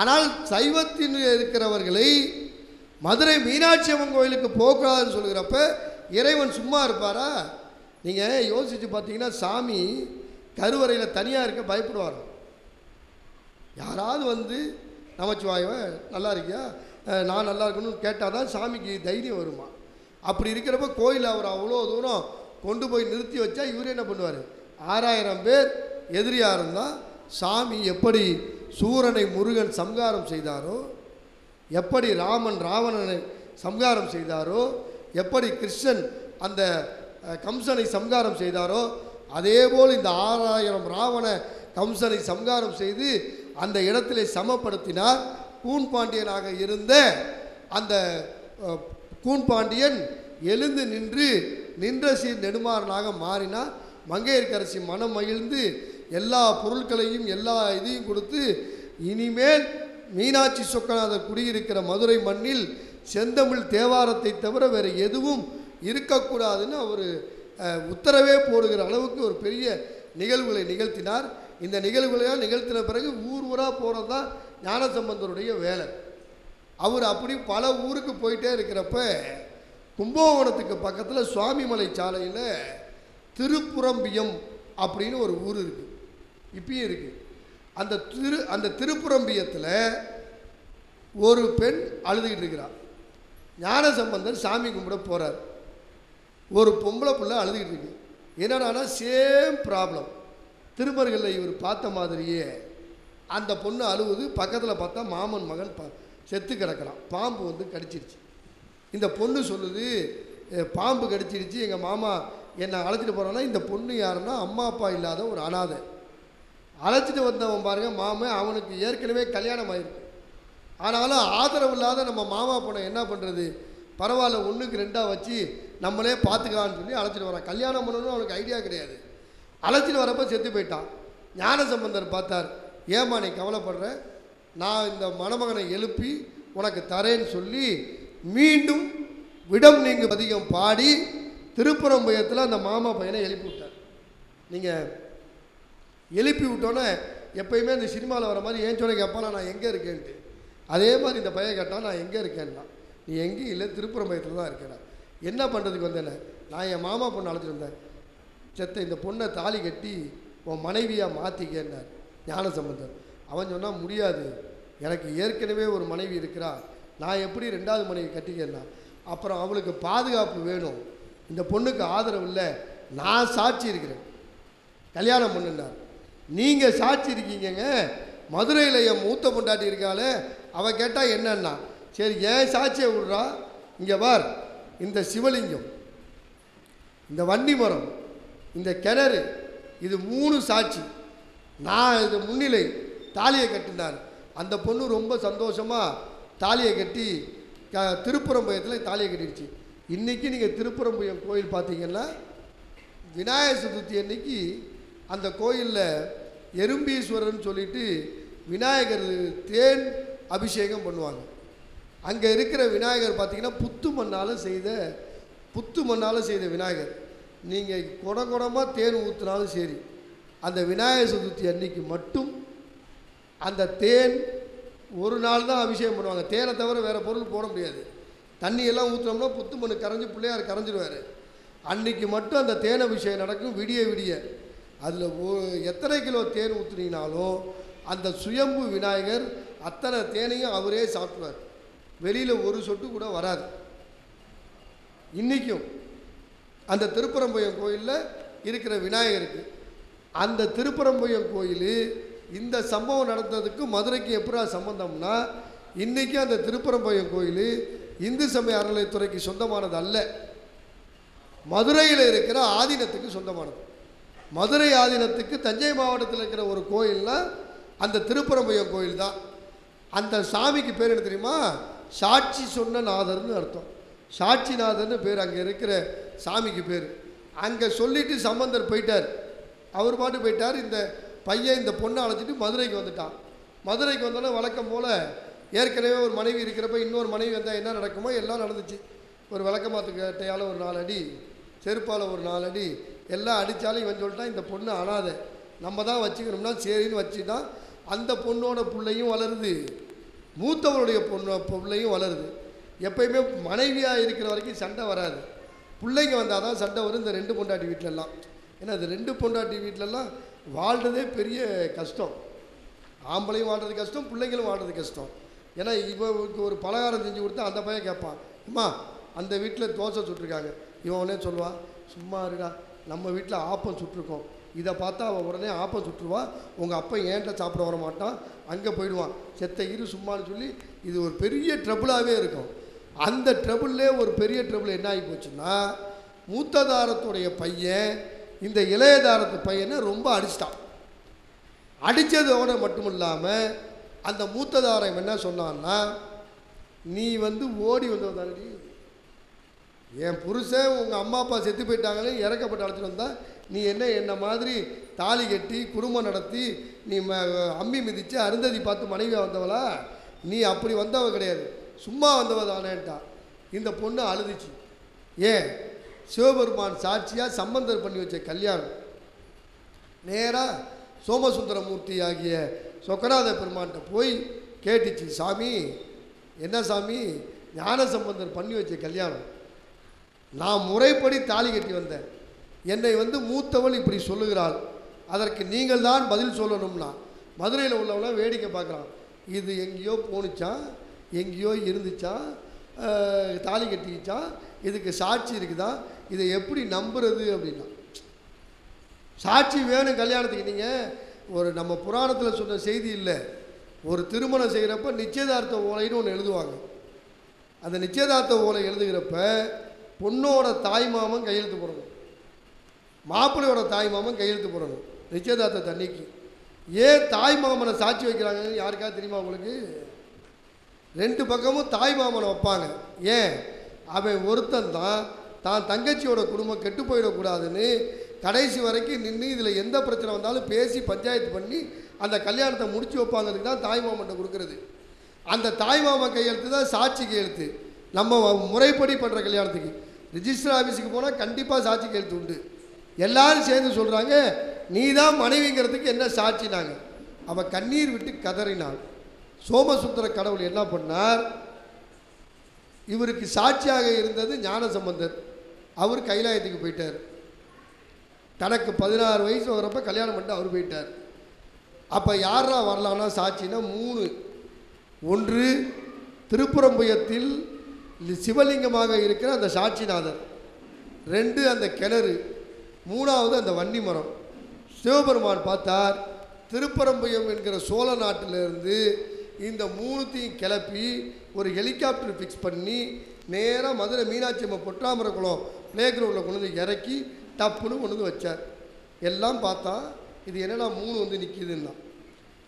ஆனால் சைவத்தில் இருக்கிறவர்களை மதுரை மீனாட்சி அம்மன் கோயிலுக்கு போகக்கூடாதுன்னு சொல்கிறப்ப இறைவன் சும்மா இருப்பாரா? நீங்கள் யோசித்து பார்த்தீங்கன்னா சாமி கருவறையில் தனியாக இருக்க பயப்படுவார் யாராவது வந்து நமச்சிவாயவன் நல்லா இருக்கியா? நான் நல்லா இருக்கணும்னு கேட்டால் தான் சாமிக்கு தைரியம் வருமா? அப்படி இருக்கிறப்ப கோயில் அவர் அவ்வளோ தூரம் கொண்டு போய் நிறுத்தி வச்சா இவர் என்ன பண்ணுவார்? ஆறாயிரம் பேர் எதிரியாக இருந்தால் சாமி எப்படி சூரனை முருகன் சம்காரம் செய்தாரோ? எப்படி ராமன் ராவணனை சம்காரம் செய்தாரோ? எப்படி கிருஷ்ணன் அந்த கம்சனை சம்காரம் செய்தாரோ? அதேபோல் இந்த ஆறாயிரம் ராவண கம்சனை சம்காரம் செய்து அந்த இடத்திலே சமப்படுத்தினார். கூன் பாண்டியனாக இருந்த அந்த அஹ், பாண்டியன் எழுந்து நின்று நின்ற சீர் நெடுமாறனாக மாறினார். மங்கையர்கரசி மனம் மகிழ்ந்து எல்லா பொருட்களையும் எல்லா இதையும் கொடுத்து இனிமேல் மீனாட்சி சொக்கநாதர் குடியிருக்கிற மதுரை மண்ணில் செந்தமிழ் தேவாரத்தை தவிர வேறு எதுவும் இருக்கக்கூடாதுன்னு அவர் உத்தரவே போடுகிற அளவுக்கு ஒரு பெரிய நிகழ்வுகளை நிகழ்த்தினார். இந்த நிகழ்வுகளையெல்லாம் நிகழ்த்தின பிறகு ஊர் ஊராக போகிறது தான் ஞானசம்பந்தருடைய வேலை. அவர் அப்படி பல ஊருக்கு போயிட்டே இருக்கிறப்ப கும்பகோணத்துக்கு பக்கத்தில் சுவாமிமலை சாலையில் திருப்புறம்பியம் அப்படின்னு ஒரு ஊர் இருக்குது இப்பயும் இருக்குது அந்த திரு அந்த திருப்புறம்பியத்தில் ஒரு பெண் அழுதுகிட்டு இருக்கிறார் ஞானசம்பந்தர் சாமி கும்பிட போகிறார் ஒரு பொம்பளை பிள்ளை அழுதுகிட்டு இருக்கு. என்னடானா சேம் ப்ராப்ளம் திருமர்களில் இவர் பார்த்த மாதிரியே அந்த பொண்ணு அழுவுது. பக்கத்தில் பார்த்தா மாமன் மகன் ப செத்து கிடக்கிறான். பாம்பு வந்து கடிச்சிருச்சு. இந்த பொண்ணு சொல்லுது பாம்பு கடிச்சிருச்சு. எங்கள் மாமா என்னை அழைச்சிட்டு போகிறான்னா இந்த பொண்ணு யாருன்னா அம்மா அப்பா இல்லாத ஒரு அனாதை. அழைச்சிட்டு வந்தவன் பாருங்க மாமன் அவனுக்கு ஏற்கனவே கல்யாணம் ஆயிருக்கு. ஆனாலும் ஆதரவு இல்லாத நம்ம மாமா பொண்ணை என்ன பண்ணுறது பரவாயில்ல ஒன்றுக்கு ரெண்டாக வச்சு நம்மளே பார்த்துக்கலான்னு சொல்லி அழைச்சிட்டு வரான். கல்யாணம் பண்ணணும்னு அவனுக்கு ஐடியா கிடையாது. அழைச்சிட்டு வரப்போ செத்து போயிட்டான். ஞானசம்பந்தர் பார்த்தார் ஏம்மா நீ கவலைப்படுற? நான் இந்த மணமகனை எழுப்பி உனக்கு தரேன்னு சொல்லி மீண்டும் விடம் நீங்கள் அதிகம் பாடி திருப்புறம்பயத்தில் அந்த மாமா பையனை எழுப்பி விட்டார். நீங்கள் எழுப்பி விட்டோன்னே எப்பயுமே இந்த சினிமாவில் வர மாதிரி ஏன் சொன்ன கேட்பானா நான் எங்கே இருக்கேன்ட்டு. அதே மாதிரி இந்த பையன் கேட்டால் நான் எங்கே இருக்கேன்னா? நீ எங்கேயும் இல்லை திருப்புறம்பயத்தில் தான் இருக்கேன் என்ன பண்ணுறதுக்கு வந்தேனே நான் என் மாமா பொண்ணு அழைச்சிட்டு வந்தேன். செத்த இந்த பொண்ணை தாலி கட்டி உன் மனைவியாக மாற்றிக்கேன்னார் ஞானசம்பந்தர் அவன் சொன்னால் முடியாது. எனக்கு ஏற்கனவே ஒரு மனைவி இருக்கிறா. நான் எப்படி ரெண்டாவது மனைவி கட்டிக்கேன்னா? அப்புறம் அவளுக்கு பாதுகாப்பு வேணும். இந்த பொண்ணுக்கு ஆதரவு இல்லை. நான் சாட்சி இருக்கிறேன். கல்யாணம் பண்ணுனார் நீங்கள் சாட்சி இருக்கீங்கங்க மதுரையில் என் மூத்த பொண்டாட்டி இருக்காளே அவள் கேட்டால் என்னன்னா சரி ஏன் சாட்சியை விடுறா? இங்கே பார் இந்த சிவலிங்கம் இந்த வண்டி மரம் இந்த கிணறு இது மூணு சாட்சி. நான் இது முன்னிலை தாலியை கட்டினார். அந்த பொண்ணு ரொம்ப சந்தோஷமாக தாலியை கட்டி க திருப்புறம்பயத்தில் தாலியை கட்டிடுச்சு. இன்றைக்கி நீங்கள் திருப்புறம்பயம் கோயில் பார்த்தீங்கன்னா விநாயகர் சதுர்த்தி அன்னைக்கு அந்த கோயிலில் எறும்பீஸ்வரர்னு சொல்லிட்டு விநாயகர் தேன் அபிஷேகம் பண்ணுவாங்க. அங்கே இருக்கிற விநாயகர் பார்த்தீங்கன்னா புத்து மண்ணால் செய்த புத்து மண்ணால் செய்த விநாயகர். நீங்கள் குட குடமாக தேன் ஊற்றினாலும் சரி அந்த விநாயகர் சதுர்த்தி அன்னைக்கு மட்டும் அந்த தேன் ஒரு நாள் தான் அபிஷேகம் பண்ணுவாங்க. தேனை தவிர வேறு பொருள் போட முடியாது. தண்ணியெல்லாம் ஊற்றுனோம்னா ஊற்றினோம்னா புத்து மண்ணு கரைஞ்சி பிள்ளையார் கரைஞ்சிருவார். அன்னைக்கு மட்டும் அந்த தேன் அபிஷேகம் நடக்கும். விடிய விடிய அதில் ஓ எத்தனை கிலோ தேன் ஊற்றுனீங்கனாலும் அந்த சுயம்பு விநாயகர் அத்தனை தேனையும் அவரே சாப்பிடுவார். வெளியில் ஒரு சொட்டு கூட வராது. இன்றைக்கும் அந்த திருப்பரம்பயம் கோயிலில் இருக்கிற விநாயகருக்கு அந்த திருப்பரம்பயம் கோயில் இந்த சம்பவம் நடந்ததுக்கு மதுரைக்கு எப்படா சம்பந்தம்னா இன்றைக்கி அந்த திருப்பரம்பயம் கோயில் இந்து சமய அறநிலைத்துறைக்கு சொந்தமானது அல்ல மதுரையில் இருக்கிற ஆதீனத்துக்கு சொந்தமானது. மதுரை ஆதீனத்துக்கு தஞ்சை மாவட்டத்தில் இருக்கிற ஒரு கோயில்னா அந்த திருப்பரம்பையம் கோயில் தான். அந்த சாமிக்கு பேர் என்ன தெரியுமா? சாட்சி சொன்ன நாதர்னு அர்த்தம். சாட்சிநாதர்னு பேர் அங்கே இருக்கிற சாமிக்கு பேர். அங்கே சொல்லிட்டு சம்பந்தர் போயிட்டார். அவர் பாட்டு போயிட்டார். இந்த பையன் இந்த பொண்ணை அழைச்சிட்டு மதுரைக்கு வந்துட்டான். மதுரைக்கு வந்தோன்னே வழக்கம் போல் ஏற்கனவே ஒரு மனைவி இருக்கிறப்ப இன்னொரு மனைவி வந்தால் என்ன நடக்குமோ எல்லாம் நடந்துச்சு. ஒரு விளக்கமாத்துக்கட்டையால் ஒரு நாலு அடி செருப்பால் ஒரு நாலு அடி எல்லாம் அடித்தாலும் இவன் சொல்லிட்டான் இந்த பொண்ணு அனாதை நம்ம தான் வச்சுக்கணும்னா சரின்னு வச்சுட்டான் அந்த பொண்ணோட பிள்ளையும் வளருது. மூத்தவருடைய பொண்ணு பிள்ளையும் வளருது. எப்பயுமே மனைவியாக இருக்கிற வரைக்கும் சண்டை வராது. பிள்ளைங்க வந்தால் தான் சண்டை வரும் இந்த ரெண்டு பொண்டாட்டி வீட்டிலலாம் ஏன்னா இந்த ரெண்டு பொண்டாட்டி வீட்டிலலாம் வாழ்கிறதே பெரிய கஷ்டம். ஆம்பளையும் வாழ்றது கஷ்டம் பிள்ளைங்களும் வாழ்றது கஷ்டம். ஏன்னா இவனுக்கு ஒரு பலகாரம் செஞ்சு கொடுத்தா அந்த பையன் கேட்பான் அம்மா அந்த வீட்டில் தோசை சுட்டிருக்காங்க. இவன் உடனே சொல்லுவான் சும்மா இருடா. நம்ம வீட்டில் ஆப்பம் சுட்டிருக்கோம். இதை பார்த்தா அவன் உடனே ஆப்பம் சுட்டுருவா. உங்கள் அப்பா ஏன்ட்ட சாப்பிட வர மாட்டான் அங்கே போயிடுவான். செத்த இரு சும்மான்னு சொல்லி இது ஒரு பெரிய ட்ரபுளாகவே இருக்கும். அந்த ட்ரபுள்லே ஒரு பெரிய ட்ரபுள் என்ன ஆகி போச்சுன்னா மூத்ததாரத்துடைய பையன் இந்த இளையதாரத்து பையனை ரொம்ப அடிச்சிட்டான். அடித்ததோட மட்டும் இல்லாமல் அந்த மூத்ததாரம் என்ன சொன்னான்னா நீ வந்து ஓடி வந்தவதானடி? என் புருஷன் உங்கள் அம்மா அப்பா செத்து போயிட்டாங்களே இறக்கப்பட்டு அழைச்சிட்டு வந்தால் நீ என்ன என்ன மாதிரி தாலி கட்டி குடும்பம் நடத்தி நீ ம அம்மி மிதித்து அருந்ததி பார்த்து மனைவியாக வந்தவளா? நீ அப்படி வந்தவ கிடையாது. சும்மா வந்தவ தானேன்ட்டா இந்த பொண்ணு அழுதுச்சு. ஏன்? சிவபெருமான் சாட்சியாக சம்பந்தர் பண்ணி வச்ச கல்யாணம். நேராக சோமசுந்தரமூர்த்தி ஆகிய சொக்கநாத பெருமான்கிட்ட போய் கேட்டுச்சு சாமி என்ன சாமி? ஞான சம்பந்தர் பண்ணி வச்ச கல்யாணம். நான் முறைப்படி தாலி கட்டி வந்தேன். என்னை வந்து மூத்தவள் இப்படி சொல்லுகிறாள். அதற்கு நீங்கள் தான் பதில் சொல்லணும்னா மதுரையில் உள்ளவங்களாம் வேடிக்கை பார்க்குறான். இது எங்கேயோ போணுச்சான் எங்கேயோ இருந்துச்சான் தாலி கட்டிக்கிச்சான் இதுக்கு சாட்சி இருக்குதா? இதை எப்படி நம்புறது அப்படின்னா. சாட்சி வேணும் கல்யாணத்துக்கு. நீங்கள் ஒரு நம்ம புராணத்தில் சொன்ன செய்தி இல்லை. ஒரு திருமணம் செய்கிறப்ப நிச்சயதார்த்த ஓலைன்னு ஒன்று எழுதுவாங்க. அந்த நிச்சயதார்த்த ஓலை எழுதுகிறப்ப பொண்ணோட தாய் மாமன் கையெழுத்து போடணும். மாப்பிள்ளையோட தாய் மாமன் கையெழுத்து போடணும். நிச்சயதார்த்த தண்ணிக்கு ஏன் தாய் மாமனை சாட்சி வைக்கிறாங்கன்னு யாருக்காவது தெரியுமா உங்களுக்கு? ரெண்டு பக்கமும் தாய் மாமனை வைப்பாங்க. ஏன்? அவன் ஒருத்தன் தான் தான் தங்கச்சியோட குடும்பம் கெட்டு போயிடக்கூடாதுன்னு கடைசி வரைக்கும் நின்று இதில் எந்த பிரச்சனை வந்தாலும் பேசி பஞ்சாயத்து பண்ணி அந்த கல்யாணத்தை முடிச்சு வைப்பாங்கிறதுக்கு தான் தாய் மாமன்ட்ட கொடுக்குறது. அந்த தாய் மாமன் கையெழுத்து தான் சாட்சி கையெழுத்து. நம்ம முறைப்படி பண்ணுற கல்யாணத்துக்கு. ரிஜிஸ்டர் ஆஃபீஸுக்கு போனால் கண்டிப்பாக சாட்சி கையெழுத்து உண்டு. எல்லாரும் சேர்ந்து சொல்கிறாங்க நீ தான் மனைவிங்கிறதுக்கு என்ன சாட்சினாங்க? அவள் கண்ணீர் விட்டு கதறினாள். சோமசுந்தர கடவுள் என்ன பண்ணார்? இவருக்கு சாட்சியாக இருந்தது ஞான சம்பந்தர் அவர் கைலாயத்துக்கு போயிட்டார். தனக்கு பதினாறு வயசு வரப்ப கல்யாணம் பண்ணிட்டு அவர் போயிட்டார். அப்போ யாரா வரலான்னா சாட்சினா மூணு. ஒன்று திருப்புறம்புயத்தில் சிவலிங்கமாக இருக்கிற அந்த சாட்சிநாதர். ரெண்டு அந்த கிணறு மூணாவது அந்த வன்னி மரம் சிவபெருமான் பார்த்தார் திருப்பரம்புயம் என்கிற சோழ நாட்டிலிருந்து இந்த மூணுத்தையும் கிளப்பி ஒரு ஹெலிகாப்டர் ஃபிக்ஸ் பண்ணி நேராக மதுரை மீனாட்சி அம்மா பொற்றாமரக்குளம் பிளே கிரவுண்டில் கொண்டு வந்து இறக்கி டப்புன்னு கொண்டு வந்து வச்சார். எல்லாம் பார்த்தா இது என்னடா மூணு வந்து நிற்கிதுன்னா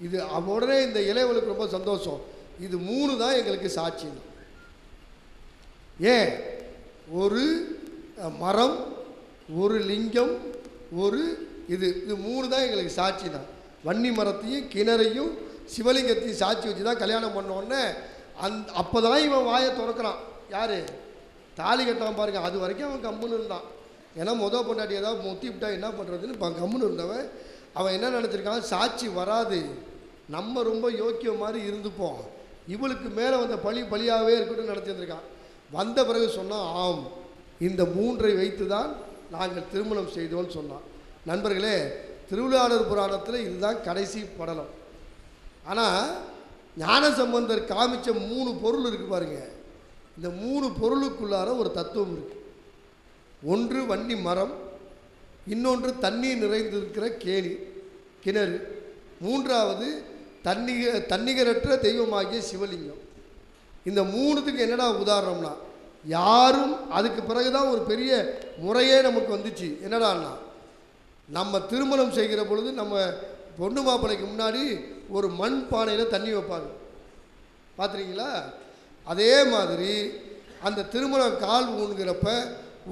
இது உடனே இந்த இளையவளுக்கு ரொம்ப சந்தோஷம். இது மூணு தான் எங்களுக்கு சாட்சின்னு ஏன் ஒரு மரம் ஒரு லிங்கம் ஒரு இது இது மூணு தான் எங்களுக்கு சாட்சி தான். வன்னி மரத்தையும் கிணறையும் சிவலிங்கத்தையும் சாட்சி வச்சு தான் கல்யாணம் பண்ணோடனே அந் அப்போ தான் இவன் வாயை திறக்கிறான். யார்? தாலி கட்டான் பாருங்க அது வரைக்கும் அவன் கம்முன்னு இருந்தான். ஏன்னா முத பொண்டாட்டி ஏதாவது முத்தி விட்டா என்ன பண்ணுறதுன்னு இப்போ கம்முன்னு இருந்தவன். அவன் என்ன நினச்சிருக்கான்? சாட்சி வராது. நம்ம ரொம்ப யோக்கியம் மாதிரி இருந்துப்போம். இவளுக்கு மேலே வந்த பழி பழியாகவே இருக்கட்டும் நினச்சிருந்துருக்கான். வந்த பிறகு சொன்னால் ஆம் இந்த மூன்றை வைத்து தான் நாங்கள் திருமணம் செய்தோம்னு சொன்னான். நண்பர்களே திருவிழாளர் புராணத்தில் இதுதான் கடைசி படலம். ஆனால் ஞானசம்பந்தர் காமிச்ச மூணு பொருள் இருக்கு பாருங்க. இந்த மூணு பொருளுக்குள்ளார ஒரு தத்துவம் இருக்கு. ஒன்று வன்னி மரம் இன்னொன்று தண்ணீர் நிறைந்திருக்கிற கேணி கிணறு. மூன்றாவது தன்னிக தன்னிகரற்ற தெய்வமாகிய சிவலிங்கம். இந்த மூணுத்துக்கு என்னடா உதாரணம்னா யாரும் அதுக்கு பிறகுதான் ஒரு பெரிய முறையே நமக்கு வந்துச்சு. என்னடான்னா நம்ம திருமணம் செய்கிற பொழுது நம்ம பொண்ணு மாப்பிள்ளைக்கு முன்னாடி ஒரு மண் பானையில் தண்ணி வைப்பாங்க. பார்த்துருக்கீங்களா அதே மாதிரி அந்த திருமணம் கால் ஊனுங்கிறப்ப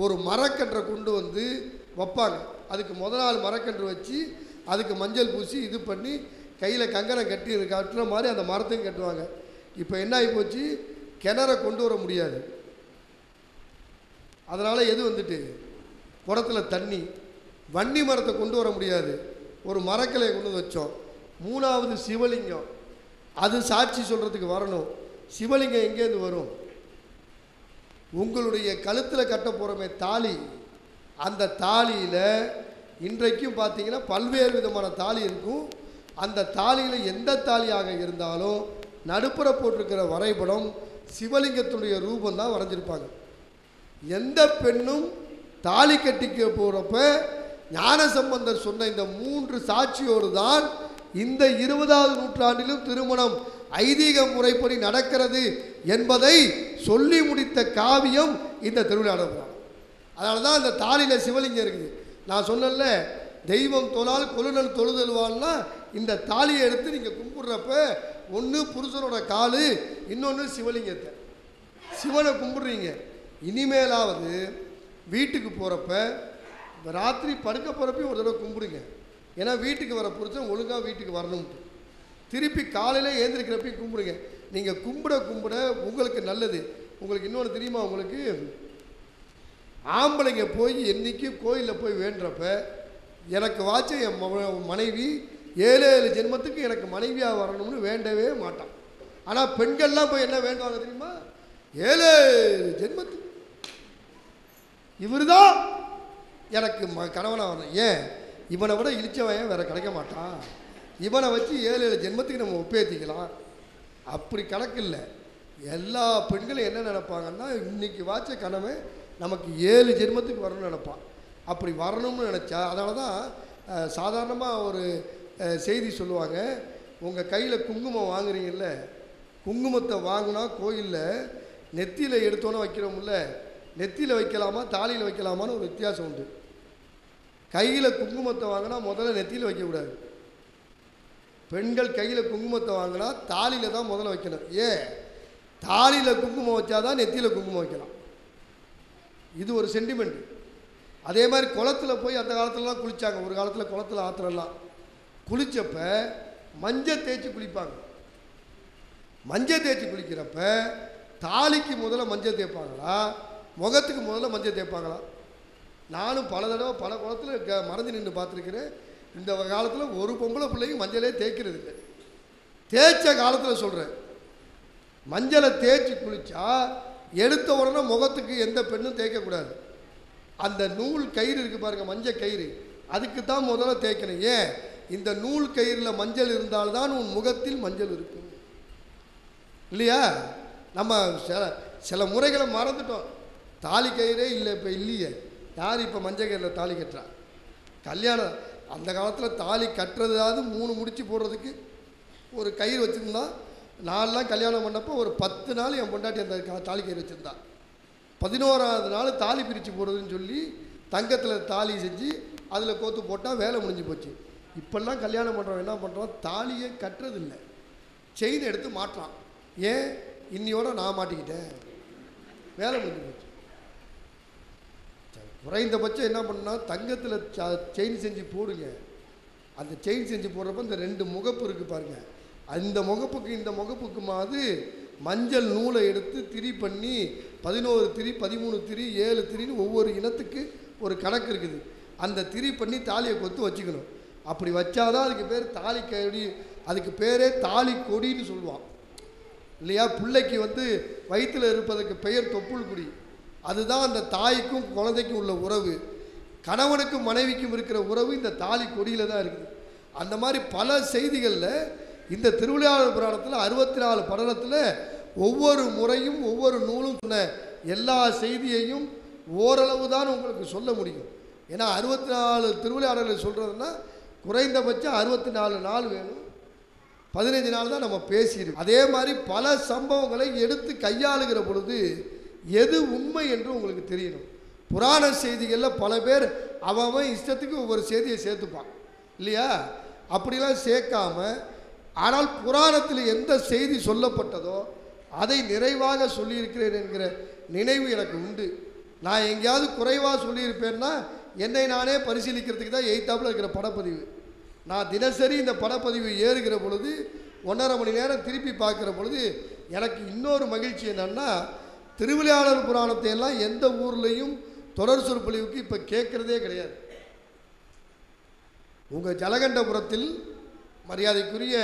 ஒரு மரக்கன்றை கொண்டு வந்து வைப்பாங்க. அதுக்கு முத நாள் மரக்கன்று வச்சு அதுக்கு மஞ்சள் பூசி இது பண்ணி கையில் கங்கணம் கட்டி கட்டுற மாதிரி அந்த மரத்தையும் கட்டுவாங்க. இப்போ என்ன ஆகி போச்சு? கிணற கொண்டு வர முடியாது. அதனால் எது வந்துட்டு? குடத்துல தண்ணி. வன்னி மரத்தை கொண்டு வர முடியாது. ஒரு மரக்கிளையை கொண்டு வச்சோம். மூணாவது சிவலிங்கம். அது சாட்சி சொல்கிறதுக்கு வரணும். சிவலிங்கம் எங்கேருந்து வரும்? உங்களுடைய கழுத்தில் கட்ட போகிறோமே தாலி. அந்த தாலியில் இன்றைக்கும் பார்த்தீங்கன்னா பல்வேறு விதமான தாலி இருக்கும். அந்த தாலியில் எந்த தாலியாக இருந்தாலும் நடுப்புற போட்டிருக்கிற வரைபடம் சிவலிங்கத்துடைய ரூபம் தான் வரைஞ்சிருப்பாங்க. எந்த பெண்ணும் தாலி கட்டிக்க போகிறப்ப ஞானசம்பந்தர் சொன்ன இந்த மூன்று சாட்சியோடு தான் இந்த இருபதாவது நூற்றாண்டிலும் திருமணம் ஐதீக முறைப்படி நடக்கிறது என்பதை சொல்லி முடித்த காவியம் இந்த திருவிழா அதனால தான் அந்த தாலியில் சிவலிங்கம் இருக்குது. நான் சொன்னல தெய்வம் தொழால் கொழுநல் தொழுதல்வான்னா இந்த தாலியை எடுத்து நீங்கள் கும்பிட்றப்ப ஒன்று புருஷனோட காலு இன்னொன்று சிவலிங்கத்தை. சிவனை கும்பிட்றீங்க. இனிமேலாவது வீட்டுக்கு போகிறப்ப ராத்திரி படுக்க போகிறப்பையும் ஒரு தடவை கும்பிடுங்க. ஏன்னா வீட்டுக்கு வர புருஷன் ஒழுங்காக வீட்டுக்கு வரணும்ட்டு. திருப்பி காலையில் ஏந்திருக்கிறப்பையும் கும்பிடுங்க. நீங்கள் கும்பிட கும்பிட உங்களுக்கு நல்லது. உங்களுக்கு இன்னொன்று தெரியுமா உங்களுக்கு? ஆம்பளைங்க போய் என்றைக்கும் கோயிலில் போய் வேண்டுறப்ப எனக்கு வாச்ச என் மனைவி ஏழு ஏழு ஜென்மத்துக்கு எனக்கு மனைவியாக வரணும்னு வேண்டவே மாட்டான். ஆனால் பெண்கள்லாம் போய் என்ன வேண்டுவாங்க தெரியுமா? ஏழு ஏழு ஜென்மத்துக்கு. இவர் தான் எனக்கு ம கணவனாக வரணும். ஏன்? இவனை விட இழிச்சவன் வேற கிடைக்க மாட்டான். இவனை வச்சு ஏழு ஏழு ஜென்மத்துக்கு நம்ம ஒப்பேத்திக்கலாம். அப்படி கணக்கு இல்லை. எல்லா பெண்களும் என்ன நினைப்பாங்கன்னா இன்னைக்கு வாச்ச கனவு நமக்கு ஏழு ஜென்மத்துக்கு வரணும்னு நினைப்பான். அப்படி வரணும்னு நினச்சா அதனால தான் சாதாரணமாக ஒரு செய்தி சொல்லுவாங்க உங்கள் கையில் குங்குமம் வாங்குறீங்கல்ல குங்குமத்தை வாங்கினா கோயிலில் நெத்தியில் எடுத்தோன்னே வைக்கிறோம்ல நெத்தியில் வைக்கலாமா தாலியில் வைக்கலாமான்னு ஒரு வித்தியாசம் உண்டு. கையில் குங்குமத்தை வாங்கினா முதல்ல நெத்தியில் வைக்கக்கூடாது பெண்கள் கையில் குங்குமத்தை வாங்கினா தாலியில் தான் முதல்ல வைக்கணும். ஏன் தாலியில் குங்குமம் வச்சாதான் நெத்தியில் குங்குமம் வைக்கலாம். இது ஒரு சென்டிமெண்ட் அதே மாதிரி குளத்துல போய் அந்த காலத்துலலாம் குளிச்சாங்க. ஒரு காலத்தில் குளத்துல ஆத்திரம்லாம் குளித்தப்ப மஞ்சள் தேய்ச்சி குளிப்பாங்க. மஞ்சள் தேய்ச்சி குளிக்கிறப்ப தாலிக்கு முதல்ல மஞ்சள் தேய்ப்பாங்களா? முகத்துக்கு முதல்ல மஞ்சள் தேய்ப்பாங்களா? நானும் பல தடவை பல குளத்தில் க மறைஞ்சு நின்று பார்த்துருக்கிறேன். இந்த காலத்தில் ஒரு பொம்பளை பிள்ளைங்க மஞ்சளே தேய்க்கிறது இல்லை. தேய்ச்ச காலத்தில் சொல்கிறேன் மஞ்சளை தேய்ச்சி குளிச்சா எடுத்த உடனே முகத்துக்கு எந்த பெண்ணும் தேய்க்கக்கூடாது அந்த நூல் கயிறு இருக்குது பாருங்கள் மஞ்சள் கயிறு. அதுக்கு தான் முதல்ல தேய்க்கணும். ஏன்? இந்த நூல் கயிறில் மஞ்சள் இருந்தால்தான் உன் முகத்தில் மஞ்சள் இருக்கும். இல்லையா? நம்ம சில சில முறைகளை மறந்துட்டோம். தாலி கயிறே இல்லை இப்போ இல்லையே. யார் இப்போ மஞ்சள் கயிறில் தாலி கட்டுறா? கல்யாணம் அந்த காலத்தில் தாலி கட்டுறதாவது மூணு முடிச்சு போடுறதுக்கு ஒரு கயிறு வச்சுருந்தா நான்லாம் கல்யாணம் பண்ணப்போ ஒரு பத்து நாள் என் பொண்டாட்டி அந்த தாலி கயிறு வச்சுருந்தா. பதினோராவது நாள் தாலி பிரித்து போடுறதுன்னு சொல்லி தங்கத்தில் தாலி செஞ்சு அதில் கோத்து போட்டால் வேலை முடிஞ்சு போச்சு. இப்பெல்லாம் கல்யாணம் பண்ணுறவன் என்ன பண்ணுறான் தாலியை கட்டுறதில்லை. செயின் எடுத்து மாட்டுறான். ஏன்? இன்னியோட நான் மாட்டிக்கிட்டேன். வேலை முடிஞ்சு போச்சு. குறைந்தபட்சம் என்ன பண்ணால் தங்கத்தில் செயின் செஞ்சு போடுங்க. அந்த செயின் செஞ்சு போடுறப்ப இந்த ரெண்டு முகப்பு இருக்குது பாருங்க. அந்த முகப்புக்கு இந்த முகப்புக்குமாவது மஞ்சள் நூலை எடுத்து திரி பண்ணி பதினோரு திரி பதிமூணு திரி ஏழு திரின்னு ஒவ்வொரு இனத்துக்கு ஒரு கணக்கு இருக்குது. அந்த திரி பண்ணி தாலியை கொத்து வச்சுக்கணும். அப்படி வச்சாதான் அதுக்கு பேர் தாலி கொடி அதுக்கு பேரே தாலி கொடின்னு சொல்லுவான். இல்லையா? பிள்ளைக்கு வந்து வயிற்றில் இருப்பதற்கு பெயர் தொப்புள் குடி அதுதான் அந்த தாய்க்கும் குழந்தைக்கும் உள்ள உறவு. கணவனுக்கும் மனைவிக்கும் இருக்கிற உறவு இந்த தாலி கொடியில் தான் இருக்குது. அந்த மாதிரி பல செய்திகளில் இந்த திருவிளையாடல் புராணத்தில் அறுபத்தி நாலு படலத்தில் ஒவ்வொரு முறையும் ஒவ்வொரு நூலும் சொன்ன எல்லா செய்தியையும் ஓரளவு தான் உங்களுக்கு சொல்ல முடியும். ஏன்னா அறுபத்தி நாலு திருவிளையாடலை சொல்கிறதுனா குறைந்தபட்சம் அறுபத்தி நாலு நாள் வேணும். பதினஞ்சு நாள் தான் நம்ம பேசியிருக்கோம். அதே மாதிரி பல சம்பவங்களை எடுத்து கையாளுகிற பொழுது எது உண்மை என்று உங்களுக்கு தெரியணும். புராண செய்திகளில் பல பேர் அவன் அவன் இஷ்டத்துக்கு ஒவ்வொரு செய்தியை சேர்த்துப்பான். இல்லையா? அப்படிலாம் சேர்க்காம ஆனால் புராணத்தில் எந்த செய்தி சொல்லப்பட்டதோ அதை நிறைவாக சொல்லியிருக்கிறேன் என்கிற நினைவு எனக்கு உண்டு. நான் எங்கேயாவது குறைவாக சொல்லியிருப்பேன்னா என்னை நானே பரிசீலிக்கிறதுக்கு தான் எயித்தாப்பில் இருக்கிற படப்பதிவு. நான் தினசரி இந்த படப்பதிவு ஏறுகிற பொழுது ஒன்றரை மணி நேரம் திருப்பி பார்க்குற பொழுது எனக்கு இன்னொரு மகிழ்ச்சி என்னன்னா திருவிளையாளர் புராணத்தை எல்லாம் எந்த ஊர்லேயும் தொடர் சொற்பொழிவுக்கு இப்போ கேட்குறதே கிடையாது. உங்கள் ஜலகண்டபுரத்தில் மரியாதைக்குரிய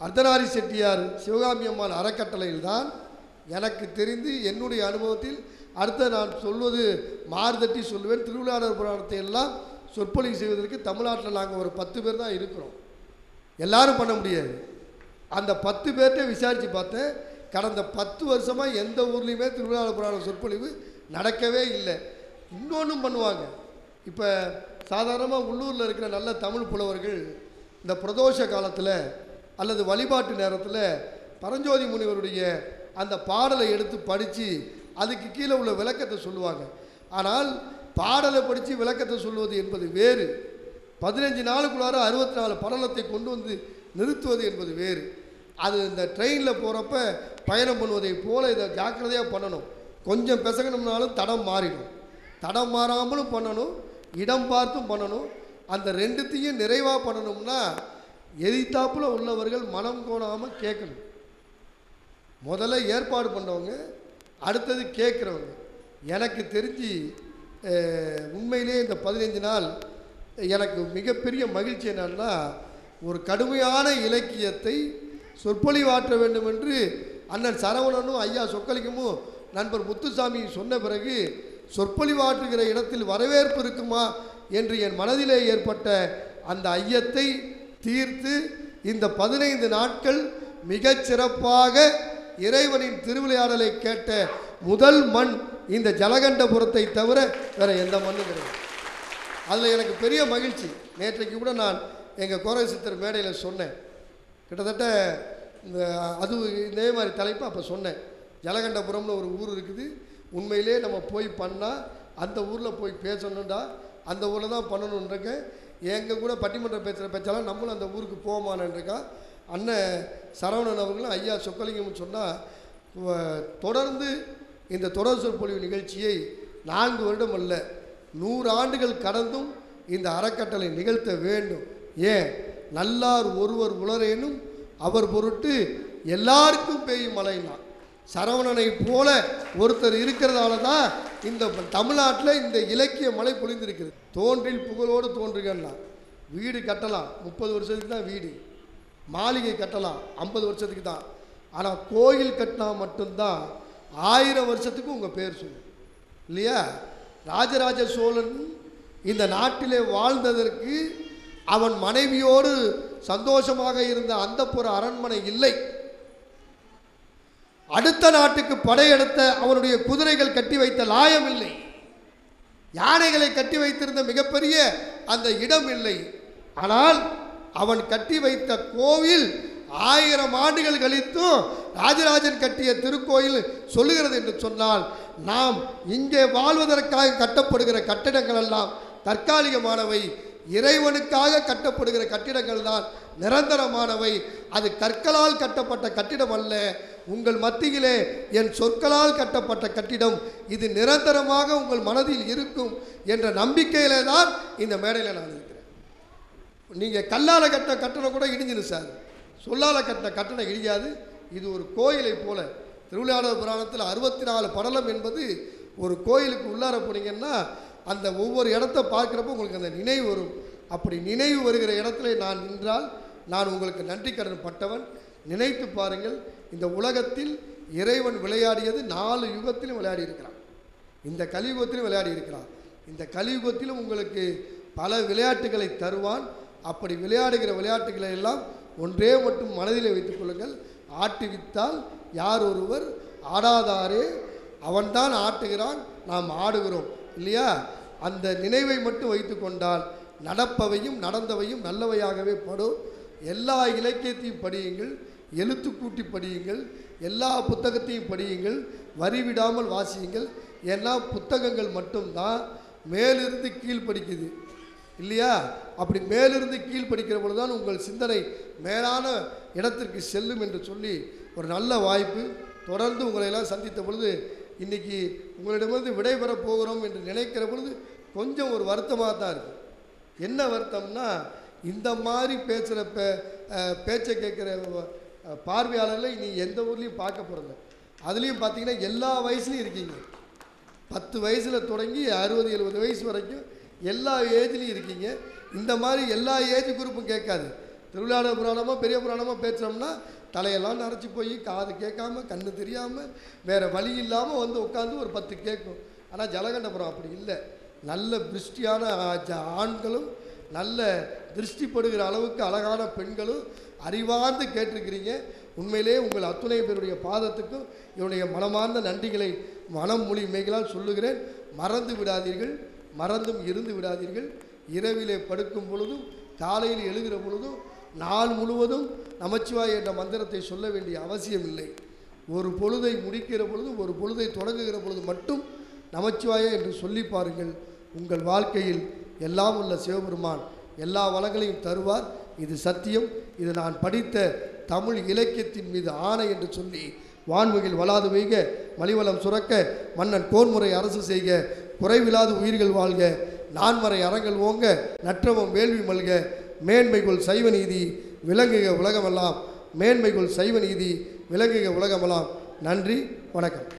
அர்த்தநாரி செட்டியார் சிவகாமி அம்மாள் அறக்கட்டளையில்தான் எனக்கு தெரிந்து என்னுடைய அனுபவத்தில் அடுத்த நான் சொல்வது மாறுதட்டி சொல்லுவேன். திருவிழாடர் புராணத்தை எல்லாம் சொற்பொழிவு செய்வதற்கு தமிழ்நாட்டில் நாங்கள் ஒரு பத்து பேர் தான் இருக்கிறோம். எல்லாரும் பண்ண முடியாது. அந்த பத்து பேர்கிட்ட விசாரித்து பார்த்தேன். கடந்த பத்து வருஷமாக எந்த ஊர்லேயுமே திருவிழா புராண சொற்பொழிவு நடக்கவே இல்லை. இன்னொன்றும் பண்ணுவாங்க. இப்போ சாதாரணமாக உள்ளூரில் இருக்கிற நல்ல தமிழ் புலவர்கள் இந்த பிரதோஷ காலத்தில் அல்லது வழிபாட்டு நேரத்தில் பரஞ்சோதி முனிவருடைய அந்த பாடலை எடுத்து படித்து அதுக்கு கீழே உள்ள விளக்கத்தை சொல்லுவாங்க. ஆனால் பாடலை படித்து விளக்கத்தை சொல்லுவது என்பது வேறு. பதினஞ்சு நாளுக்குள்ளார அறுபத்தி நாலு படலத்தை கொண்டு வந்து நிறுத்துவது என்பது வேறு. அது இந்த ட்ரெயினில் போகிறப்ப பயணம் பண்ணுவதை போல் இதை ஜாக்கிரதையாக பண்ணணும். கொஞ்சம் பிசகணும்னாலும் தடம் மாறிடும். தடம் மாறாமலும் பண்ணணும். இடம் பார்த்தும் பண்ணணும். அந்த ரெண்டுத்தையும் நிறைவாக பண்ணணும்னா எதிர்த்தாப்பில் உள்ளவர்கள் மனம் கோணாமல் கேட்கணும். முதல்ல ஏற்பாடு பண்ணவங்க அடுத்தது கேட்குறவங்க. எனக்கு தெரிஞ்சு உண்மையிலே இந்த பதினைஞ்சு நாள் எனக்கு மிகப்பெரிய மகிழ்ச்சி என்னன்னா ஒரு கடுமையான இலக்கியத்தை சொற்பொழிவாற்ற வேண்டும் என்று அண்ணன் சரவணனும் ஐயா சொக்கலிக்கமும் நண்பர் முத்துசாமி சொன்ன பிறகு சொற்பொழிவாற்றுகிற இடத்தில் வரவேற்பு இருக்குமா என்று என் மனதிலே ஏற்பட்ட அந்த ஐயத்தை தீர்த்து இந்த பதினைந்து நாட்கள் மிகச் சிறப்பாக இறைவனின் திருவிளையாடலை கேட்ட முதல் மண் இந்த ஜலகண்டபுரத்தை தவிர வேற எந்த மண்ணும் கிடையாது. அதில் எனக்கு பெரிய மகிழ்ச்சி. நேற்றைக்கு கூட நான் எங்கள் கோரை சித்தர் மேடையில் சொன்னேன். கிட்டத்தட்ட இந்த அது இதே மாதிரி தலைப்பு அப்போ சொன்னேன். ஜலகண்டபுரம்னு ஒரு ஊர் இருக்குது. உண்மையிலே நம்ம போய் பண்ணால் அந்த ஊரில் போய் பேசணுண்டா அந்த ஊரில் தான் பண்ணணுன்றக்க எங்கள் கூட பட்டிமன்றம் பேசுகிற பேச்சாலும் நம்மளும் அந்த ஊருக்கு போமானன்றக்கா அண்ணன் சரவணன் அவர்களும் ஐயா சொக்கலிங்கம்னு சொன்னால் தொடர்ந்து இந்த தொடர் சொற்பொழிவு நிகழ்ச்சியை நான்கு வருடம் அல்ல நூறு ஆண்டுகள் கடந்தும் இந்த அறக்கட்டளை நிகழ்த்த வேண்டும். ஏன்? நல்லார் ஒருவர் உளரேனும் அவர் பொருட்டு எல்லாருக்கும் பெய்யும் மழைனா. சரவணனை போல ஒருத்தர் இருக்கிறதால தான் இந்த தமிழ்நாட்டில் இந்த இலக்கிய மழை பொழிந்திருக்குது தோன்றில் புகழோடு தோன்றுகன்னா வீடு கட்டலாம். முப்பது வருஷத்துக்கு தான் வீடு. மாளிகை கட்டலாம். ஐம்பது வருஷத்துக்கு தான். ஆனால் கோயில் கட்டினா மட்டும்தான் ஆயிரம் வருஷத்துக்கு உங்கள் பேர் சொல்லும். இல்லையா? ராஜராஜ சோழன் இந்த நாட்டிலே வாழ்ந்ததற்கு அவன் மனைவியோடு சந்தோஷமாக இருந்த அந்தப்புற அரண்மனை இல்லை. அடுத்த நாட்டுக்கு படையெடுத்த அவனுடைய குதிரைகள் கட்டி வைத்த லாயம் இல்லை. யானைகளை கட்டி வைத்திருந்த மிகப்பெரிய அந்த இடம் இல்லை. ஆனால் அவன் கட்டி வைத்த கோவில் ஆயிரம் ஆண்டுகள் கழித்தும் ராஜராஜன் கட்டிய திருக்கோயில் சொல்லுகிறது என்று சொன்னால் நாம் இங்கே வாழ்வதற்காக கட்டப்படுகிற கட்டிடங்கள் எல்லாம் தற்காலிகமானவை. இறைவனுக்காக கட்டப்படுகிற கட்டிடங்கள் தான் நிரந்தரமானவை. அது கற்களால் கட்டப்பட்ட கட்டிடம் அல்ல. உங்கள் மத்தியிலே என் சொற்களால் கட்டப்பட்ட கட்டிடம். இது நிரந்தரமாக உங்கள் மனதில் இருக்கும் என்ற நம்பிக்கையிலே தான் இந்த மேடையில் நான் இருக்கிறேன். நீங்கள் கல்லால் கட்ட கட்டணம் கூட இடிஞ்சிடும் சார். சொல்லால் கட்ட கட்டணம் இடியாது. இது ஒரு கோயிலை போல. திருவிளையாடல் புராணத்தில் அறுபத்தி நாலு படலம் என்பது ஒரு கோயிலுக்கு உள்ளார போனீங்கன்னா அந்த ஒவ்வொரு இடத்த பார்க்குறப்போ உங்களுக்கு அந்த நினைவு வரும். அப்படி நினைவு வருகிற இடத்துல நான் நின்றால் நான் உங்களுக்கு நன்றி கடன் பட்டவன். நினைத்து பாருங்கள் இந்த உலகத்தில் இறைவன் விளையாடியது நாலு யுகத்திலும் விளையாடி இருக்கிறான். இந்த கலியுகத்திலும் விளையாடி இருக்கிறான். இந்த கலியுகத்திலும் உங்களுக்கு பல விளையாட்டுகளை தருவான். அப்படி விளையாடுகிற விளையாட்டுகளை எல்லாம் ஒன்றே மட்டும் மனதில் வைத்துக் கொள்ளுங்கள். ஆட்டுவித்தால் யார் ஒருவர் ஆடாதாரே? அவன்தான் ஆட்டுகிறான் நாம் ஆடுகிறோம். இல்லையா? அந்த நினைவை மட்டும் வைத்து கொண்டால் நடப்பவையும் நடந்தவையும் நல்லவையாகவே படும். எல்லா இலக்கியத்தையும் படியுங்கள் எழுத்து கூட்டி படியுங்கள் எல்லா புத்தகத்தையும் படியுங்கள் வரி விடாமல் வாசியுங்கள். ஏன்னா புத்தகங்கள் மட்டும்தான் மேலிருந்து கீழ் படிக்குது. இல்லையா? அப்படி மேலிருந்து கீழ் படிக்கிற பொழுது தான் உங்கள் சிந்தனை மேலான இடத்திற்கு செல்லும் என்று சொல்லி ஒரு நல்ல வாய்ப்பு. தொடர்ந்து உங்களையெல்லாம் சந்தித்த பொழுது இன்னைக்கு உங்களிடமிருந்து விடைபெறப் போகிறோம் என்று நினைக்கிற பொழுது கொஞ்சம் ஒரு வருத்தமாக தான் இருக்குது என்ன வருத்தம்னா இந்த மாதிரி பேசுகிற பே பேச்சை கேட்குற பார்வையாளர்களை நீ எந்த ஊர்லேயும் பார்க்க போகிறதில்ல அதுலேயும் பார்த்தீங்கன்னா எல்லா வயசுலையும் இருக்கீங்க. பத்து வயசில் தொடங்கி அறுபது எழுபது வயசு வரைக்கும் எல்லா ஏஜ்லேயும் இருக்கீங்க. இந்த மாதிரி எல்லா ஏஜ் குரூப்பும் கேட்காது. திருவிழாட புராணமாக பெரிய புராணமாக பேசுகிறோம்னா தலையெல்லாம் நரைச்சி போய் காது கேட்காம கண்ணு தெரியாமல் வேறு வழி இல்லாமல் வந்து உட்காந்து ஒரு பத்து கேட்கும். ஆனால் ஜலகண்டபுரம் அப்படி இல்லை. நல்ல திருஷ்டியான ஜ- ஆண்களும் நல்ல திருஷ்டிப்படுகிற அளவுக்கு அழகான பெண்களும் அறிவார்ந்து கேட்டிருக்கிறீங்க. உண்மையிலே உங்கள் அத்துணை பேருடைய பாதத்துக்கும் என்னுடைய மனமார்ந்த நன்றிகளை மனம் மொழி மேய்களால் சொல்லுகிறேன். மறந்து விடாதீர்கள். மறந்தும் இருந்து விடாதீர்கள். இரவிலே படுக்கும் பொழுதும் காலையில் எழுகிற பொழுதும் நாள் முழுவதும் நமச்சிவாய் என்ற மந்திரத்தை சொல்ல வேண்டிய அவசியம் இல்லை. ஒரு பொழுதை முடிக்கிற பொழுது ஒரு பொழுதை தொடங்குகிற பொழுது மட்டும் நமச்சிவாய என்று சொல்லி பாருங்கள். உங்கள் வாழ்க்கையில் எல்லாம் உள்ள சிவபெருமான் எல்லா வளங்களையும் தருவார். இது சத்தியம். இது நான் படித்த தமிழ் இலக்கியத்தின் மீது ஆணை என்று சொல்லி வான்மிகில் வளாது வைக மலிவளம் சுரக்க மன்னன் கோன்முறை அரசு செய்க குறைவில்லாத உயிர்கள் வாழ்க. நான்மறை அறங்கள் ஓங்க நற்றவம் வேள்வி மல்க. மேன்மைக்குள் சைவ நீதி விலங்குக உலகமெல்லாம். மேன்மைக்குள் சைவ நீதி விலங்குக உலகமெல்லாம். நன்றி வணக்கம்.